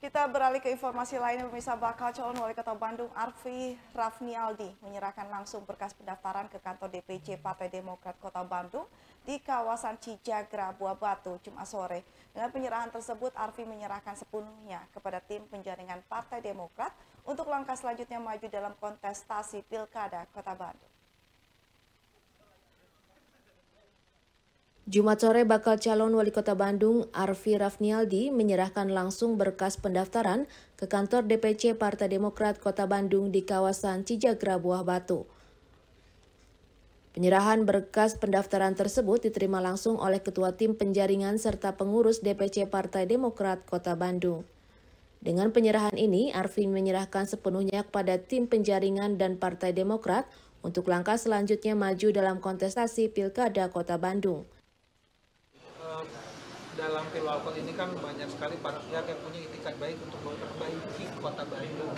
Kita beralih ke informasi lain, pemirsa bakal calon wali kota Bandung Arfi Rafni Aldi menyerahkan langsung berkas pendaftaran ke kantor DPC Partai Demokrat Kota Bandung di kawasan Cijagra, Buah Batu, Jumat sore. Dengan penyerahan tersebut, Arfi menyerahkan sepenuhnya kepada tim penjaringan Partai Demokrat untuk langkah selanjutnya maju dalam kontestasi Pilkada Kota Bandung. Jumat sore bakal calon wali kota Bandung Arfi Rafnialdi menyerahkan langsung berkas pendaftaran ke kantor DPC Partai Demokrat Kota Bandung di kawasan Cijagra Buah Batu. Penyerahan berkas pendaftaran tersebut diterima langsung oleh Ketua Tim Penjaringan serta pengurus DPC Partai Demokrat Kota Bandung. Dengan penyerahan ini, Arfi menyerahkan sepenuhnya kepada tim penjaringan dan Partai Demokrat untuk langkah selanjutnya maju dalam kontestasi Pilkada Kota Bandung dalam pilwalkot ini kan banyak sekali para pihak yang punya itikat baik untuk memperbaiki kota Bandung.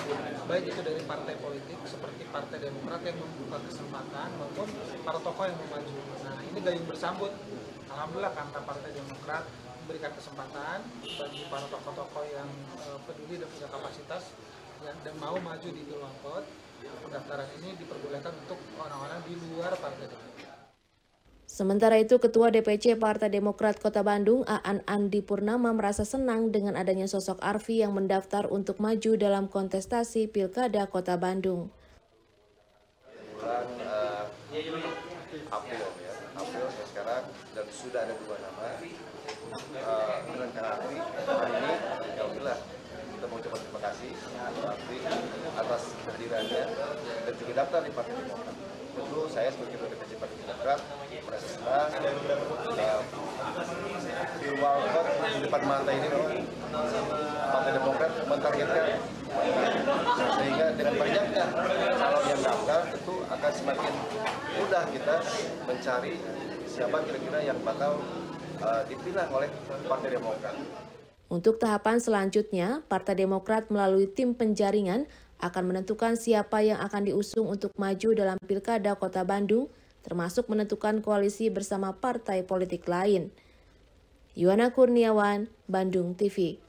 Baik itu dari partai politik seperti partai Demokrat yang membuka kesempatan maupun para tokoh yang memaju nah ini gayung bersambut. Alhamdulillah karena partai Demokrat memberikan kesempatan bagi para tokoh-tokoh yang uh, peduli dan punya kapasitas dan mau maju di pilwalkot pendaftaran ini diperbolehkan untuk orang-orang di luar partai. Demokrat Sementara itu, Ketua DPC Partai Demokrat Kota Bandung, Aan Andi Purnama merasa senang dengan adanya sosok Arfi yang mendaftar untuk maju dalam kontestasi Pilkada Kota Bandung. Bulan uh, April ya, April ya sekarang dan sudah ada dua nama uh, Arfi hari ini ya alhamdulillah kita mau coba terima kasih Arfi atas kehadirannya dan juga daftar di Partai Demokrat. Tentu saya sebagai DPC Partai Demokrat merasa. Di Walcott di depan mata ini Partai Demokrat mentargetkan sehingga dengan banyaknya calon yang daftar tentu akan semakin mudah kita mencari siapa kira-kira yang bakal uh, dipilih oleh Partai Demokrat. Untuk tahapan selanjutnya, Partai Demokrat melalui tim penjaringan akan menentukan siapa yang akan diusung untuk maju dalam Pilkada Kota Bandung, termasuk menentukan koalisi bersama partai politik lain. Yuana Kurniawan, Bandung TV.